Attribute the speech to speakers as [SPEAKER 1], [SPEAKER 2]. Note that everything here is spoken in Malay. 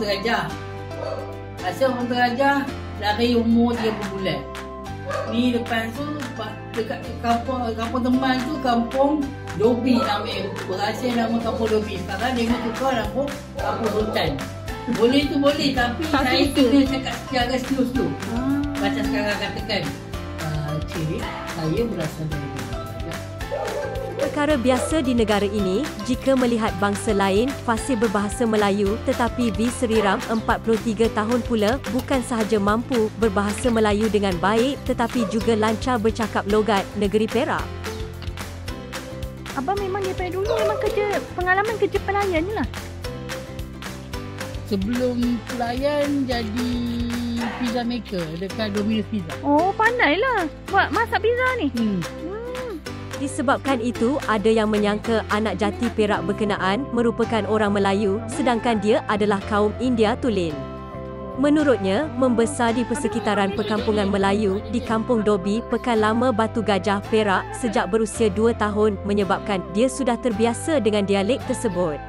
[SPEAKER 1] terajah. Asal orang terajah lari umur 30 bulan. Ni lepas tu dekat kampung kampung teman tu kampung Dobi namanya berhasil nama kampung Dobi. Sekarang dia nak tukar nama kampung Sultan. Boleh tu boleh tapi
[SPEAKER 2] Tak
[SPEAKER 1] saya
[SPEAKER 2] selesa.
[SPEAKER 1] kena cakap secara slow-slow.
[SPEAKER 2] Ah.
[SPEAKER 1] Macam sekarang katakan uh, Cik, saya berasal dari Malaysia.
[SPEAKER 3] Perkara biasa di negara ini jika melihat bangsa lain fasih berbahasa Melayu tetapi V Seriram 43 tahun pula bukan sahaja mampu berbahasa Melayu dengan baik tetapi juga lancar bercakap logat negeri Perak.
[SPEAKER 2] Abang memang daripada dulu memang kerja pengalaman kerja pelayan je lah.
[SPEAKER 1] Sebelum pelayan jadi pizza maker dekat Domino's Pizza.
[SPEAKER 2] Oh, pandai lah buat masak pizza ni.
[SPEAKER 1] Hmm.
[SPEAKER 3] Disebabkan itu, ada yang menyangka anak jati Perak berkenaan merupakan orang Melayu sedangkan dia adalah kaum India Tulin. Menurutnya, membesar di persekitaran perkampungan Melayu di Kampung Dobi, Pekan Lama Batu Gajah, Perak sejak berusia 2 tahun menyebabkan dia sudah terbiasa dengan dialek tersebut.